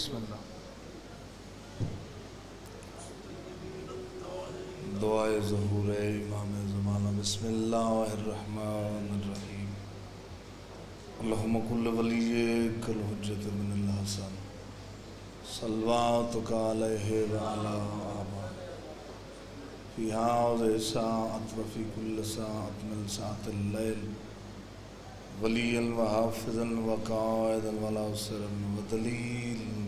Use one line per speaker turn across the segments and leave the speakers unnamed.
بسم اللہ۔
دعائے ظہور امام زمانہ۔ بسم اللہ الرحمن الرحیم۔ اللہم کل ولیک الحجت من الحسن۔ صلواتک علیہ وعلا آبا۔ فی حاض ساعت وفی کل ساعت من ساعت اللیل۔ ولیا وحافظا وقائدا وناصرا ودلیلا وعین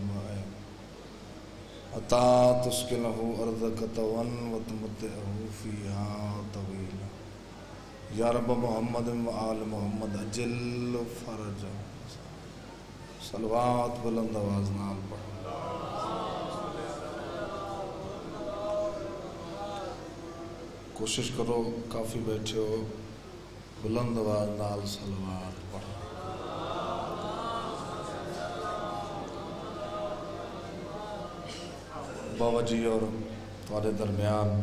عطا تسکنہ ارضک طوان وتمتعہ فیہا طویلا یا رب محمد و آل محمد اجل فرج صلوات بلند آواز نال پڑھ. کوشش کرو کافی بیٹھے ہو. بلند آواز نال صلوات پڑھ. بابا جی اور تھوڑے درمیان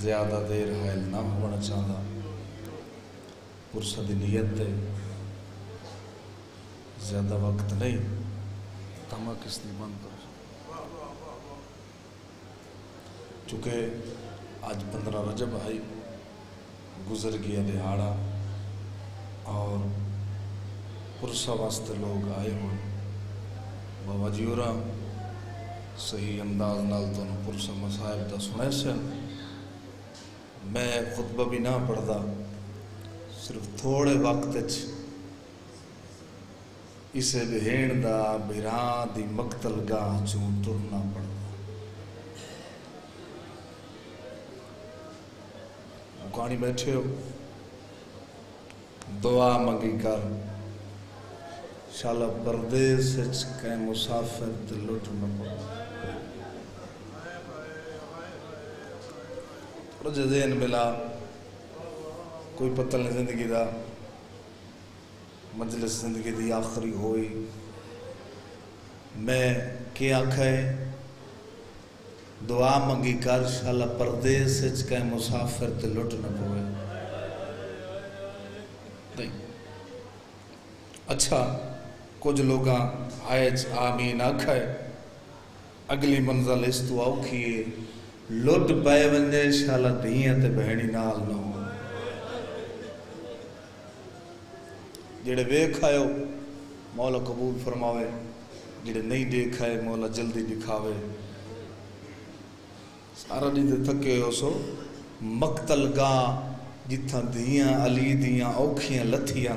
زیادہ دیر حائل نہ ہونا چاہتا پرسہ دی نیت دے زیادہ وقت نہیں
تمہ کس نے بند کر
چونکہ آج پندرہ رجب آئی، گزر گیا دہاڑا، اور پرسہ واسطے لوگ آئے ہوئے۔ بابا جی اور صحیح انداز نال تو پرسہ مسائب دا سنے سے میں خطبہ بھی نہ پڑھدا، صرف تھوڑے وقت چ اسے بہین دا بھران دی مقتل گاہ چوں ٹرنا پڑدا مکانی بیٹھے ہو۔ دعا منگی کر۔ شالا پردیس وچ کہیں مسافر تے لٹ نہ پڑدا تھوڑا ذہن ملا کوئی پتہ نہیں زندگی دا، مجلس زندگی دی آخری ہوئی۔ میں کیا آکھے دعا منگی کر، شالا پردیس وچ کہیں مسافر تے لٹ نہ پوے۔ نہیں۔ اچھا کچھ لوگاں آئیچ آمین آکھے اگلی منزل اس تو آؤکھیے لٹ پائے ونجے شالا دھیاں تے بہنی نال نہ ہو جڑے ویکھ آئے مولا قبول فرماوے۔ جڑے نہیں دیکھ آئے، مولا جلدی دکھاوے۔ سارا جی دے تھکے ہو سو، مقتل گاہ جتھاں دھیاں، علی دیاں، اوکھیاں، لتھیاں۔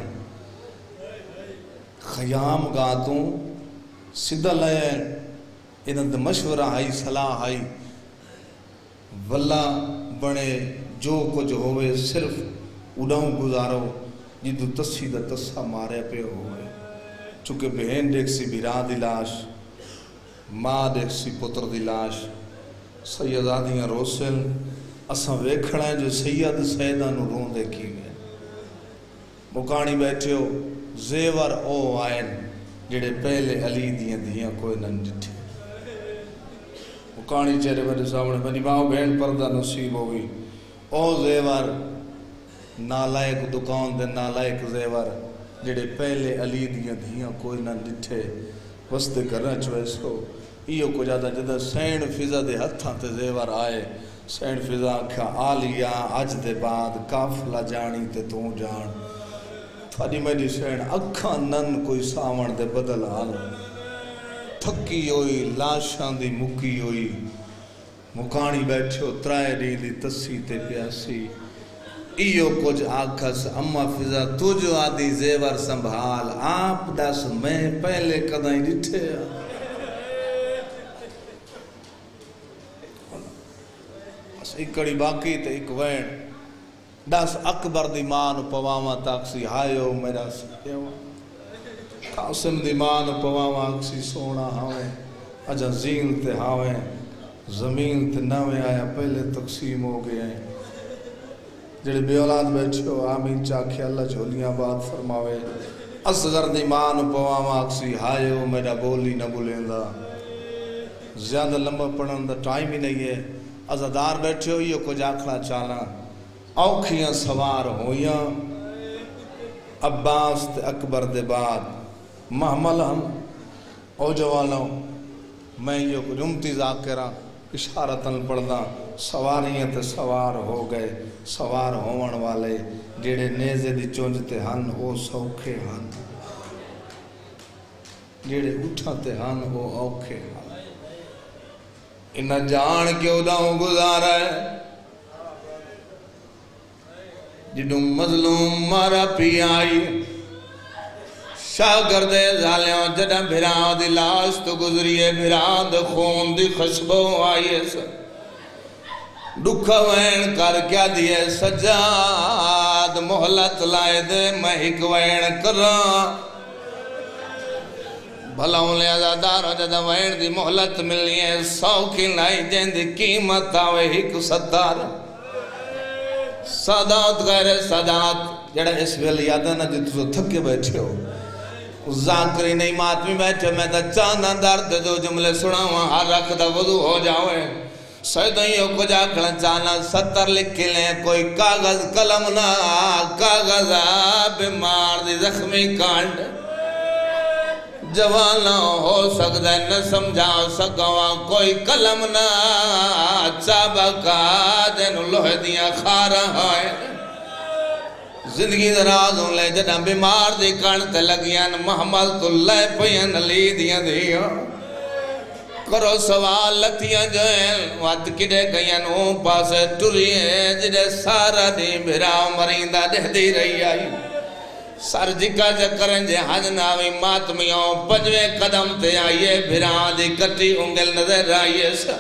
خیام گاہ تو سدھا لائے انہاں دے مشورہ آئی، صلاح آئی۔ واللہ بنے جو کچھ ہوئے صرف اڈاؤں گزارو، جدو تسی دا تسا مارے پہ ہوئے۔ چونکہ بہن دیکھ سی بیرا دی لاش، ماں دیکھ سی پتر دی لاش۔ سیدادیاں روسل اساں ویکھڑا ہے جو سید سیدہ نو رون دے کی گئے۔ مکانی بیٹھے ہو، زیور او آئین، جڑے پہلے علی دیاں دیاں کوئی نن جٹھے مکانی چہرے میرے سامنے بنی۔ ماں بہن پردہ نصیب ہوگی او زیور نالائک دکان دے نالائک زیور، جڑے پہلے علی دیاں دھیاں کوئی نہ ڈٹھے۔ وستے کرنا چوئے سو ایو کو جاتا جدہ سین فضا دے ہتھاں تے زیور آئے۔ سین فضا کھا آلیا اج دے بعد کافلا جانی تے تو جان۔ تھاڑی میری سین اکھاں نن کوئی ساون دے بدل آل تھکی ہوئی لاشاں دی مکی ہوئی مکانی بیٹھے ہو ترائے دی دی تسی تے پیاسی ایو کچھ آکھس اما فضا تو جو آدھی زیور سنبھال آپ دس میں پہلے قدائیں ڈٹھے بس ایک کڑی باقی تے ایک وین دس اکبر دی مان پواما تاکسی ہائیو میرا سکیو قاسم دی مان پواما اکسی سونا ہاویں اجا زین تے ہاویں زمین تے نویں آیا، پہلے تقسیم ہو گئے ہیں۔ جڑے بے اولاد بیٹھے ہو، آمین چاکھے اللہ جھولیاں بات فرماوے۔ اصغر دی مان پواما اکسی، ہائے ہو میرا بولی نہ بولیں دا زیادہ لمبا پڑھن دا ٹائم ہی نہیں ہے۔ ازادار بیٹھے ہو، یہ کچھ آکھنا چاہنا۔ اوکھیاں سوار ہویاں عباس تے اکبر دے بعد۔ محمل ہم او جوانوں میں یہ کچھ ذاکرہ اشارتن پڑھدا سواریاں تے سوار ہو گئے، سوار ہون والے جڑے نیزے دی چونجتے ہن او سوکھے ہن۔ جڑے اٹھتے ہن او اوکھے ہن۔ انہاں جان کے اوداؤں گزارا ہے۔ جنوں مظلوم مارا پی آئی شاگرد زالیاں جڑا بھران دی لاش تو گزریے بھران دی خون دی خشبو آئیے سا۔ ڈکھا وین کر کیا دیئے سجاد محلت لائے دے مہک وین کران بھلا ہوں لے ازادارو جدہ وین دی محلت ملی ہے سو کی لائی جن دی قیمت آوے ہک ستار۔ صدات غیر صدات جڑا اس ویل یاد ہے نا جی تھکے بیٹھے ہو۔ ذاکری نہیں، ماتمی بیٹھے، میں تا چاندہ درد دو جملے سنا ہر رکھ دا وضو ہو جاوے۔ سیدائیوں کو جا کھڑا چانا ستر لکھ لیں۔ کوئی کاغذ قلم نہ، کاغذ بیمار دی زخمی کانڈ۔ جوانا ہو سکتا ہے نہ سمجھا سکوا کوئی قلم نہ، چابکا دین لوہ دیا خارا ہے زندگی درازوں لے جنا بیمار دی کانتے لگیاں محمد تو لے پین لی دیا دیا کرو سوال لتیاں جوئیں وات کدے گئیاں نو پاسے ٹوری ہے جدے سارا دی بھراؤ مریندہ دہ دی رہی آئی سر جکا جکرن جے حج ناوی ماتمیوں پجوے قدم تے آئیے بھران دی کٹی انگل نظر آئیے سا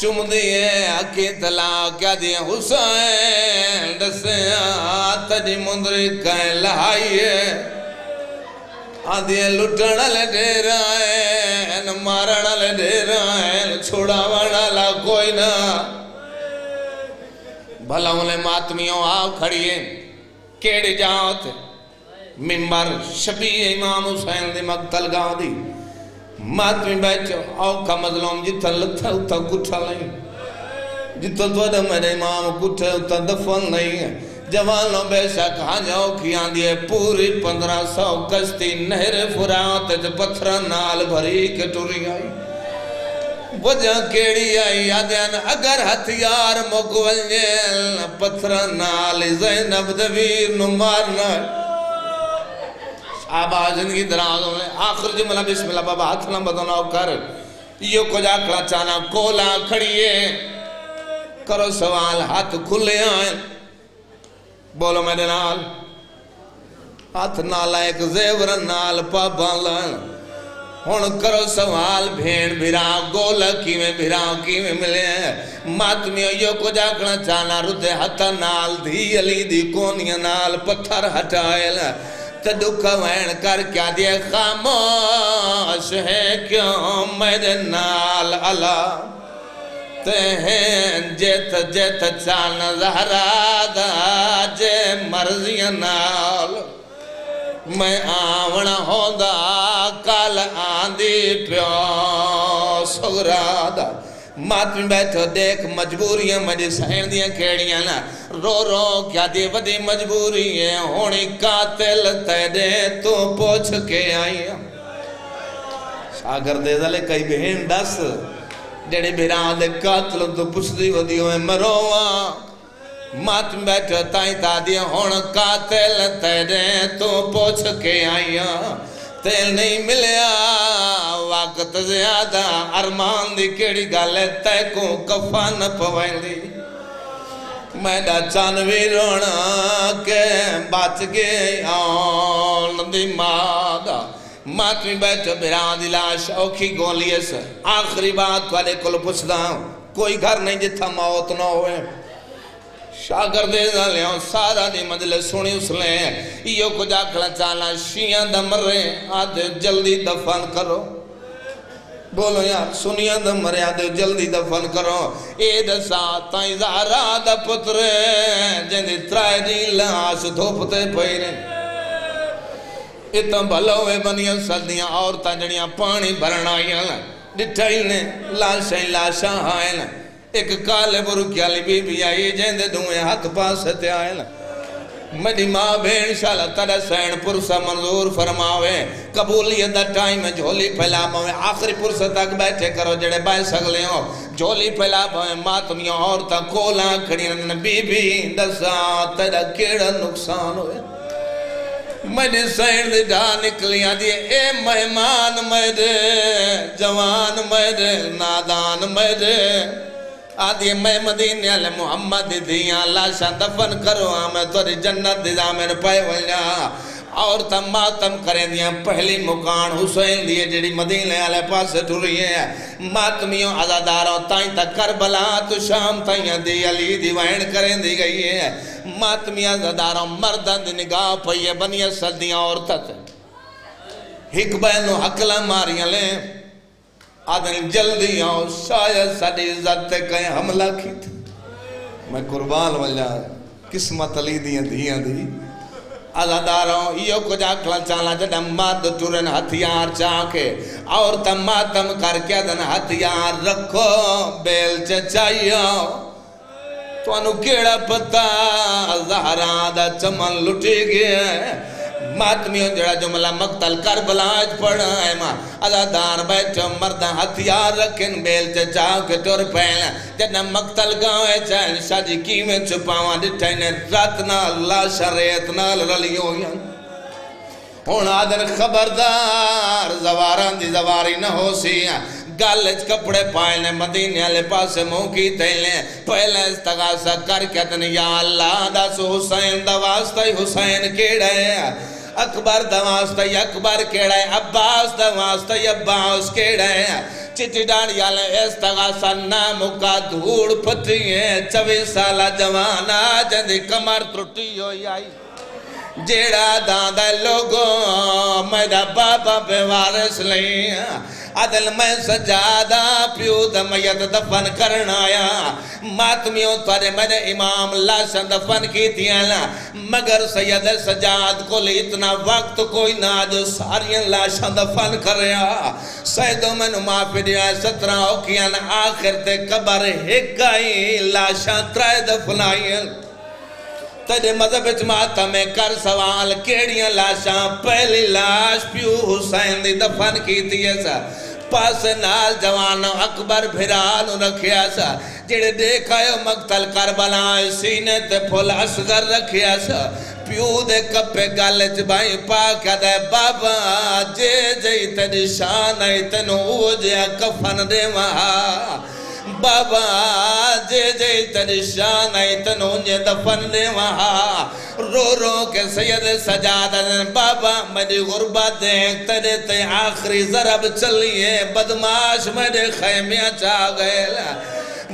چم دیئے اکی تلا کیا دیئے حسین؟ دسے آتجی مندری کہیں لہائیے آدھیے لٹن لے دیر آئین، مارن لے دیر آئین، چھوڑا وڑا لا کوئی نہ۔ بھلا انہیں ماتمیوں آو کھڑیے کیڑی جاؤ تھے ممبر شبیہ امام حسین دی مقتل گاؤں دی۔ ماتمی بیٹھو آو کا مظلوم جتا لتھا اتا کٹھا نہیں جتا تو میرے امام کٹھے اتا دفن نہیں ہے جوانوں بے شک ہاں جاؤ کیاں دیئے پوری پندرہ سو کشتی نہر فرات جو پتھر نال بھری کے ٹوری آئی وجہ کیڑی آئی آدھین اگر ہتھیار مکولیل پتھر نال زینب دویر نو مارنا آبا زندگی درازوں نے آخر جی جملہ بسم اللہ بابا، ہاتھ نہ بدناؤ کر۔ یہ کو جا کلا چانا، کولا کھڑیے کرو سوال، ہاتھ کھلے آئیں بولو میرے نال۔ ہاتھ نالا ایک زیور، نال پابا لائن ہون کرو سوال بھین بھیران گولا کی میں بھیران کی میں ملے۔ ہیں ماتمیوں یو کو جاکنا چانا ردے ہتا نال، دھی علی دی کونیا نال پتھر ہٹائے۔ لیں تدکھا وین کر کیا دیا خاموش ہے کیوں میرے نال اللہ تہین جیت جیت چان زہرا دا جے مرضی نال میں آونا ہوندا کال آندی پیو سگرا دا ماتمی بیٹھو دیکھ مجبوریاں مجھے سہن دیاں کیڑیاں نا رو رو کیا دی ودی مجبوری ہے ہونی قاتل تیدے تو پوچھ کے آئیاں شاگر دے دلے کئی بہن دس جڑے بھیران دے قاتل تو پوچھ دی ودی ہوئے مروہاں ماتمی بیٹھو تائیں تا دیا ہون قاتل تیدے تو پوچھ کے آئیاں تیل نہیں ملیا، وقت زیادہ۔ ارمان دی کیڑی گالے تے کو کفان پوائن دی میں دا چانوی رونا کے بات گئے آن دی مادا ماتمی بیٹھو بیران دی لاش، اوکھی گولیے سے آخری بات والے کل پوچھ دا کوئی گھر نہیں جتھا موت نہ ہوئے۔ شاگردے زالیاں سارا دی مجلس سنی اس لیں یہ کو جا کھلا چانا شیعہ دم رہے آدھے جلدی دفن کرو۔ بولو یار سنیا دم مرے، آدھے جلدی دفن کرو۔ اے دسا تائیں زہرا دا پترے جن ترائے دی لاش دھوپتے پہنے اتنا بھلوے بنیاں سردیاں اور تجڑیاں پانی بھرنائیاں ڈٹھائی نے لاشیں لاشاں آئیں ایک کالے برکی علی بی بی آئی جیندے دوئے ہاتھ پاس تے آئے نا۔
میری ماں بین شالا تڑا سین پرسا منظور فرماوے۔ قبولیت دا ٹائم جھولی پھیلا موے آخری پرسا تک بیٹھے کرو جڑے بائے سگلے ہو جھولی پھیلا موے ماتمیاں اور تا کولا کھڑی رن بی بی دسا تڑا کیڑا نقصان ہوئے۔ میری سین دے جا نکلیاں دیئے اے مہمان میرے جوان میرے نادان میرے آدھی میں مدینہ علی محمد دیاں لاشا دفن کرو میں توری جنت دیدہ میں پائے وجہ اور تم ماتم کریں دیاں پہلی مکان حسین دیئے جڑی مدینہ علی پاس ٹھوری ہے ماتمیوں عزاداروں تائیں تا کربلا تو شام تائیں دی علی دی وین کریں دی گئی ہے ماتمیوں عزاداروں مردن دی نگاہ پہیے بنی صدیاں عورتت ہک بینو حقلہ ماریاں لیں آدھن جلدی آؤ، شاید ساڑی عزت تے کہیں حملہ کی تھی میں قربان وجہ قسمت علی دیاں دیاں دی۔ ازاداروں یہ کچھ اکھلا چالا جڑا ماد ٹورن ہتھیار چاکے اور تم ماتم کر کے دن ہتھیار رکھو، بیل چچائیو۔ تو انو کیڑا پتا زہران دا چمن لٹی گیا ماتمیوں جڑا جملہ مقتل کربلا آج پڑھا ہے ماں۔ ازادار بیٹھو مردہ ہتھیار رکھن، بیل چے چاہو کے ٹور پہلا جڑا مقتل گاؤں ہے چاہن شاہ جی کی میں چھپاواں ڈٹھائی نے رات نال لا شریعت نال رلیوں یا ہون آدھر خبردار، زواران دی زواری نہ ہو سی گالج کپڑے پائنے مدینے علی پاس منہ کی تیلیں پہلے استغاثہ کر کے دن یا اللہ دا سو حسین، دا واسطہ حسین کیڑا ہے؟ اکبر دا واسطہ اکبر کیڑا ہے؟ عباس دا واسطہ عباس کیڑا ہے؟ چٹی ڈاڑی آلے استغاثہ نامو کا دھوڑ پتی ہے چوی سالہ جوانا جندی کمر ترٹی ہوئی آئی۔ جیڑا دادا لوگوں میرا بابا بے وارس لیں عدل میں سجادہ پیو دمیت دفن کرنا آیا۔ ماتمیوں تارے میرے امام لاشا دفن کی تیالا مگر سید سجاد کو لی اتنا وقت کوئی نہ جو ساری لاشا دفن کر رہا۔ سیدوں میں نمافی دیا سترہ اوکیاں آخر تے قبر ہکائی لاشا ترائے دفنائی تیرے مذہب اچماتا میں کر سوال، کیڑیاں لاشاں؟ پہلی لاش پیو حسین دی دفن کی تھی ایسا پاس نال جوانو اکبر بھرانو رکھیا سا، جڑے دیکھا ہے مقتل کربلا سینے تے پھول اصغر رکھیا سا۔ پیو دے کپے گالے چبائی پاکیا دے، بابا جے جے تیری شان ہے تنو اوجے کفن دے وہاں۔ بابا جے جے تیری شان آئی تنونجے دفن دے وہاں۔ رو رو کے سید سجادہ بابا میری غربت دیکھ تیرے تے آخری ضرب چلیے، بدماش میرے خیمیاں چاہ گئے۔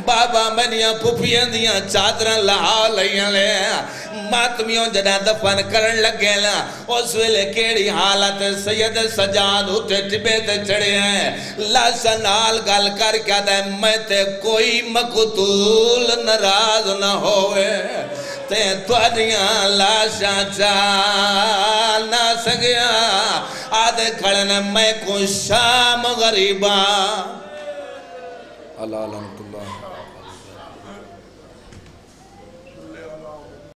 بابا منیاں پھپیاں دیاں چادرہ لہا لیاں لے۔ ماتمیوں جڑا دفن کرن لگے۔ لا اس ویلے کیڑی حالت سید سجاد اٹھے ٹبے تے چڑے ہیں۔ لاسا نال گل کر کیا دے میں تے کوئی مقتول نراز نہ ہوئے۔ تے توڑیاں لاشاں چال نہ سگیا۔ آدھے کھڑنے میں کو شام غریبا
اللہ علم